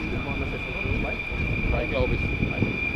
Recht, wir das jetzt mit zwei. Drei, glaube ich.